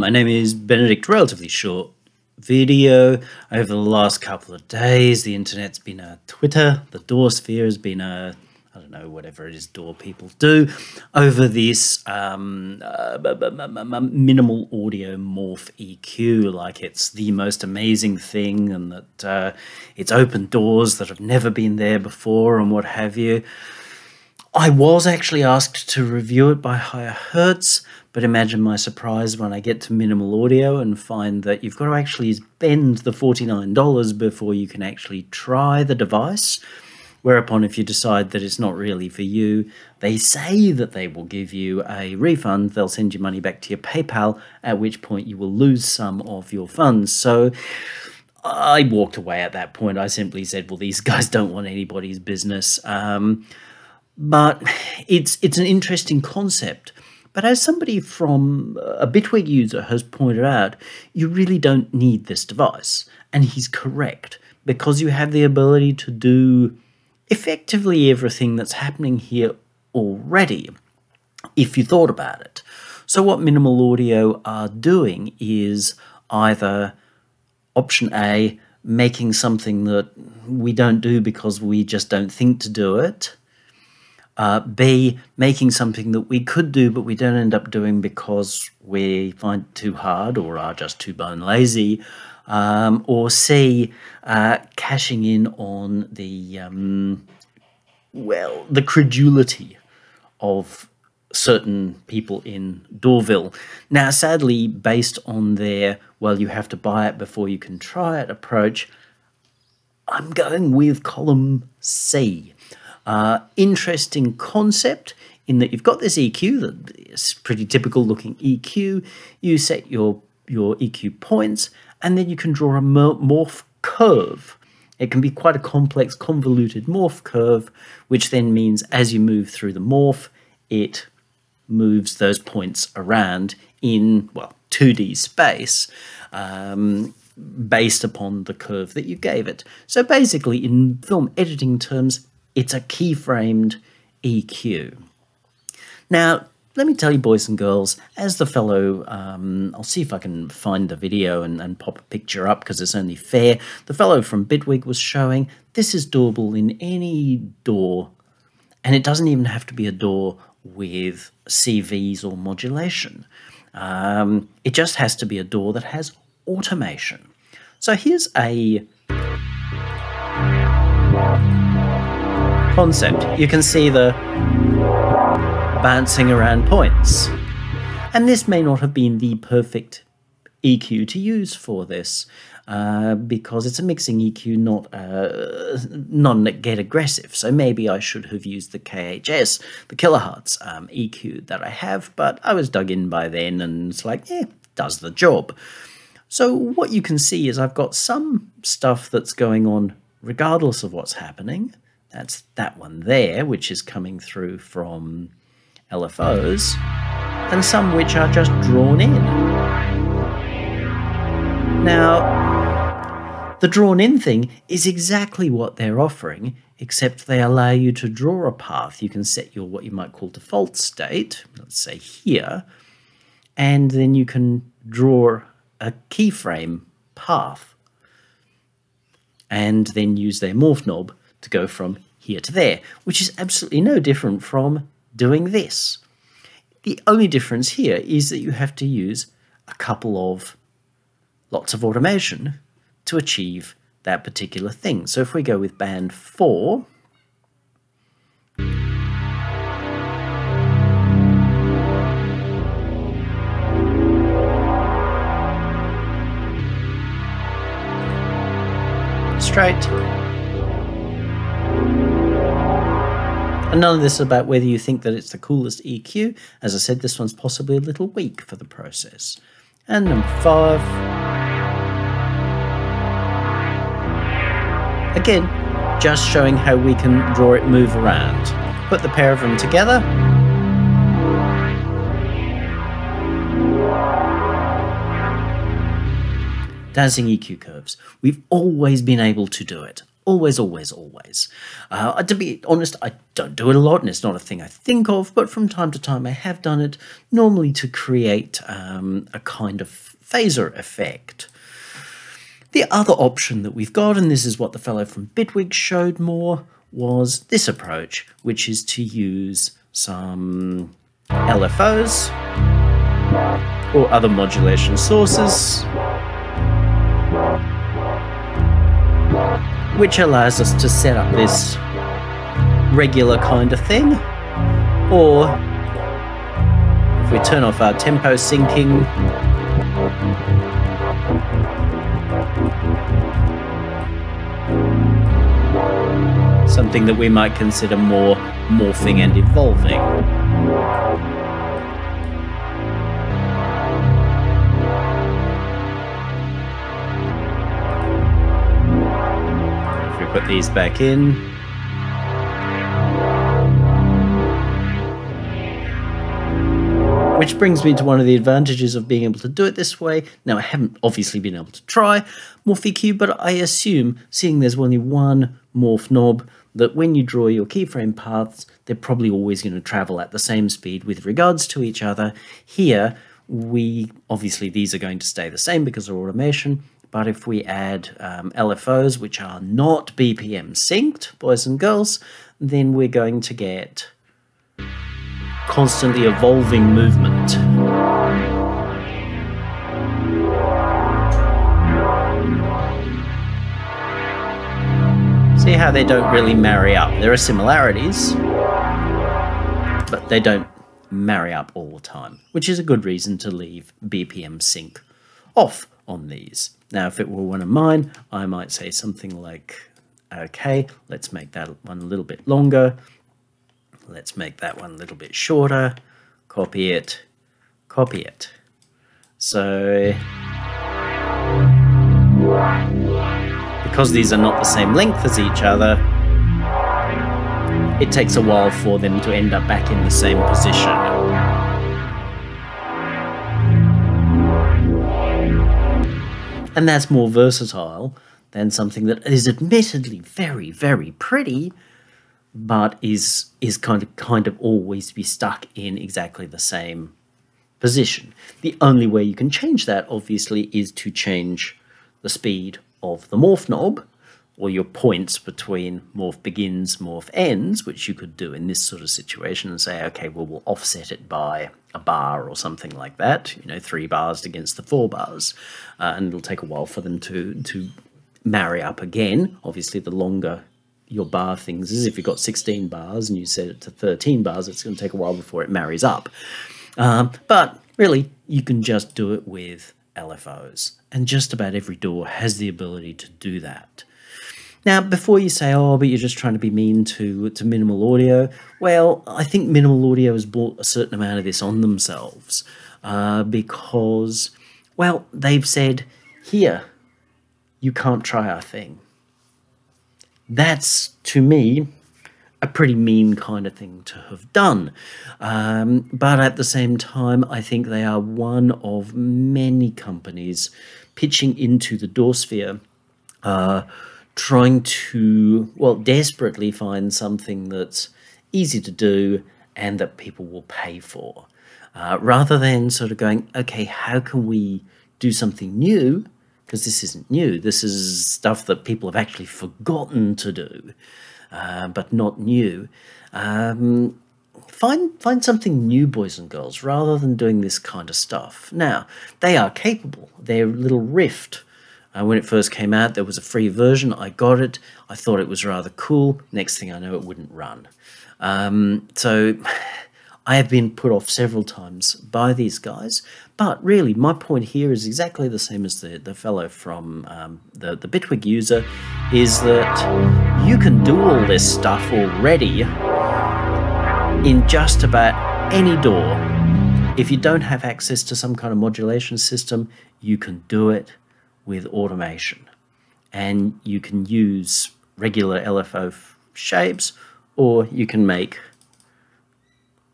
My name is Benedict. Relatively short video. Over the last couple of days, the internet's been a Twitter. The DAW sphere has been a I don't know whatever it is DAW people do over this um, uh, minimal audio morph EQ, like it's the most amazing thing, and that uh, it's open doors that have never been there before, and what have you. I was actually asked to review it by Higher Hertz, but imagine my surprise when I get to minimal audio and find that you've got to actually spend the $49 before you can actually try the device. Whereupon, if you decide that it's not really for you, they say that they will give you a refund. They'll send you money back to your PayPal, at which point you will lose some of your funds. So I walked away at that point. I simply said, well, these guys don't want anybody's business. Um, but it's it's an interesting concept. But as somebody from uh, a Bitwig user has pointed out, you really don't need this device. And he's correct, because you have the ability to do effectively everything that's happening here already, if you thought about it. So what Minimal Audio are doing is either option A, making something that we don't do because we just don't think to do it, uh, B, making something that we could do but we don't end up doing because we find it too hard or are just too bone lazy. Um, or C, uh, cashing in on the, um, well, the credulity of certain people in Dawville. Now, sadly, based on their, well, you have to buy it before you can try it approach, I'm going with column C. Uh, interesting concept in that you've got this EQ that is pretty typical looking EQ. You set your your EQ points, and then you can draw a morph curve. It can be quite a complex, convoluted morph curve, which then means as you move through the morph, it moves those points around in, well, 2D space um, based upon the curve that you gave it. So basically, in film editing terms, it's a keyframed EQ. Now, let me tell you, boys and girls, as the fellow, um, I'll see if I can find the video and, and pop a picture up because it's only fair. The fellow from Bitwig was showing this is doable in any DAW, and it doesn't even have to be a DAW with CVs or modulation. Um, it just has to be a DAW that has automation. So here's a concept. You can see the bouncing around points. And this may not have been the perfect EQ to use for this, uh, because it's a mixing EQ, not uh, non-get aggressive. So maybe I should have used the KHS, the Kilohearts um, EQ that I have, but I was dug in by then, and it's like, yeah, does the job. So what you can see is I've got some stuff that's going on regardless of what's happening, that's that one there, which is coming through from LFOs, and some which are just drawn in. Now, the drawn in thing is exactly what they're offering, except they allow you to draw a path. You can set your what you might call default state, let's say here, and then you can draw a keyframe path and then use their morph knob to go from here to there, which is absolutely no different from doing this. The only difference here is that you have to use a couple of lots of automation to achieve that particular thing. So if we go with band 4, straight And none of this is about whether you think that it's the coolest EQ. As I said, this one's possibly a little weak for the process. And number five. Again, just showing how we can draw it move around. Put the pair of them together. Dancing EQ curves. We've always been able to do it Always, always, always. Uh, to be honest, I don't do it a lot, and it's not a thing I think of, but from time to time I have done it, normally to create um, a kind of phaser effect. The other option that we've got, and this is what the fellow from Bitwig showed more, was this approach, which is to use some LFOs or other modulation sources which allows us to set up this regular kind of thing or if we turn off our tempo syncing something that we might consider more morphing and evolving. Put these back in, Which brings me to one of the advantages of being able to do it this way. Now, I haven't obviously been able to try MorphEQ, but I assume, seeing there's only one morph knob, that when you draw your keyframe paths, they're probably always going to travel at the same speed with regards to each other. Here, we obviously these are going to stay the same because of automation, but if we add um, LFOs, which are not BPM synced, boys and girls, then we're going to get constantly evolving movement. See how they don't really marry up. There are similarities, but they don't marry up all the time, which is a good reason to leave BPM sync off on these. Now, if it were one of mine, I might say something like, okay, let's make that one a little bit longer. Let's make that one a little bit shorter. Copy it, copy it. So, because these are not the same length as each other, it takes a while for them to end up back in the same position. And that's more versatile than something that is admittedly very, very pretty, but is is kind of kind of always be stuck in exactly the same position. The only way you can change that, obviously, is to change the speed of the morph knob, or your points between morph begins, morph ends, which you could do in this sort of situation and say, okay, well, we'll offset it by a bar or something like that, you know, three bars against the four bars, uh, and it'll take a while for them to, to marry up again. Obviously, the longer your bar things is. If you've got 16 bars and you set it to 13 bars, it's going to take a while before it marries up. Um, but really, you can just do it with LFOs, and just about every DAW has the ability to do that. Now, before you say, oh, but you're just trying to be mean to, to minimal audio, well, I think minimal audio has brought a certain amount of this on themselves uh, because, well, they've said, here, you can't try our thing that's to me a pretty mean kind of thing to have done. Um, but at the same time, I think they are one of many companies pitching into the DAW sphere, uh, trying to, well, desperately find something that's easy to do and that people will pay for. Uh, rather than sort of going, okay, how can we do something new because this isn't new. This is stuff that people have actually forgotten to do, uh, but not new. Um, find find something new, boys and girls, rather than doing this kind of stuff. Now, they are capable. Their little Rift, uh, when it first came out, there was a free version. I got it. I thought it was rather cool. Next thing I know, it wouldn't run. Um, so I have been put off several times by these guys, but really my point here is exactly the same as the, the fellow from um, the, the Bitwig user, is that you can do all this stuff already in just about any DAW. If you don't have access to some kind of modulation system, you can do it with automation. And you can use regular LFO shapes, or you can make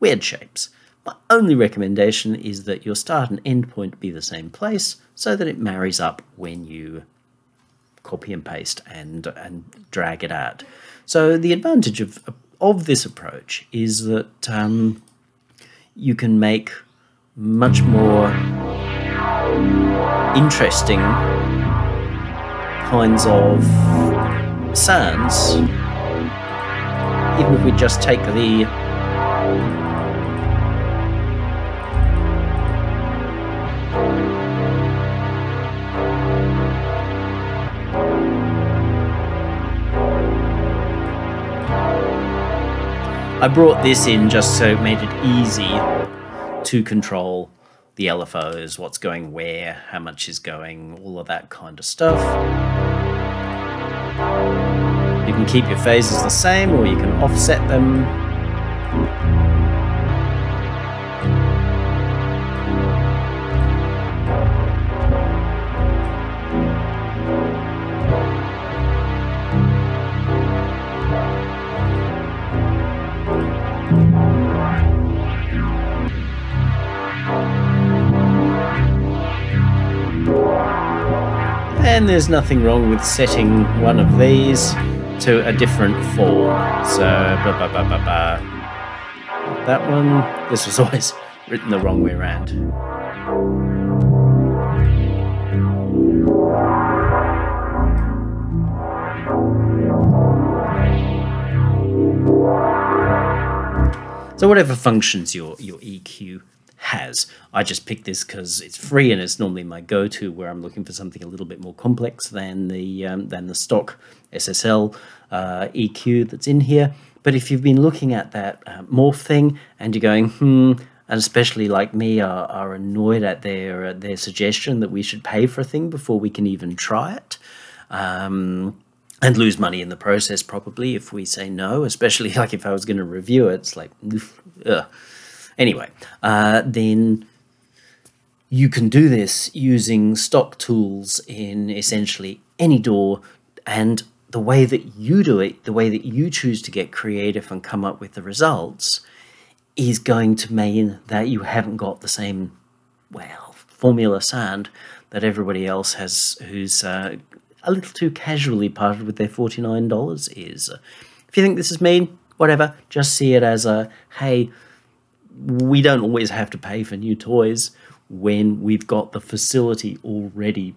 weird shapes. My only recommendation is that your start and end point be the same place so that it marries up when you copy and paste and and drag it out. So the advantage of of this approach is that um, you can make much more interesting kinds of sounds even if we just take the I brought this in just so it made it easy to control the LFOs, what's going where, how much is going, all of that kind of stuff. Keep your phases the same or you can offset them. And there's nothing wrong with setting one of these to a different form. So, blah, blah, blah, blah, blah. that one, this was always written the wrong way around. So whatever functions your, your EQ has. I just picked this because it's free and it's normally my go-to where I'm looking for something a little bit more complex than the um, than the stock SSL uh, EQ that's in here. But if you've been looking at that uh, morph thing and you're going, hmm, and especially like me are, are annoyed at their uh, their suggestion that we should pay for a thing before we can even try it. Um, and lose money in the process probably if we say no especially like if i was going to review it it's like ugh. Anyway, uh, then you can do this using stock tools in essentially any DAW and the way that you do it, the way that you choose to get creative and come up with the results is going to mean that you haven't got the same, well, formula sand that everybody else has who's uh, a little too casually parted with their $49 is. If you think this is mean, whatever, just see it as a, hey, we don't always have to pay for new toys when we've got the facility already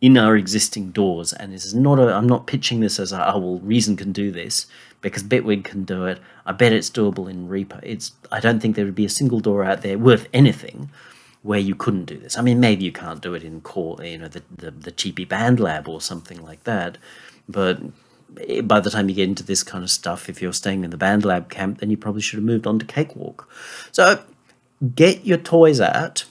in our existing DAWs. and this is not a i'm not pitching this as a oh well reason can do this because bitwig can do it. I bet it's doable in reaper. It's i don't think there would be a single DAW out there worth anything where you couldn't do this. I mean maybe you can't do it in core you know the the, the cheapy BandLab or something like that but by the time you get into this kind of stuff, if you're staying in the BandLab camp, then you probably should have moved on to Cakewalk. So get your toys out,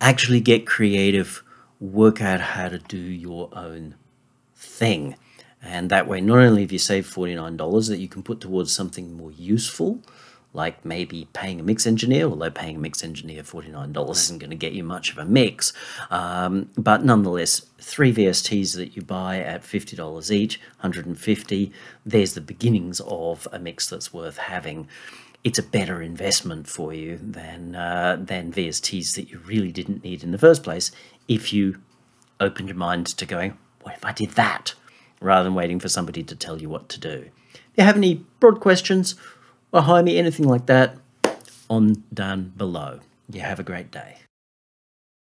actually get creative, work out how to do your own thing. And that way, not only have you saved $49 that you can put towards something more useful, like maybe paying a mix engineer, although paying a mix engineer $49 isn't going to get you much of a mix. Um, but nonetheless, three VSTs that you buy at $50 each, 150 there's the beginnings of a mix that's worth having. It's a better investment for you than, uh, than VSTs that you really didn't need in the first place if you opened your mind to going, what if I did that? Rather than waiting for somebody to tell you what to do. If you have any broad questions, or hire me, anything like that, on down below. You have a great day.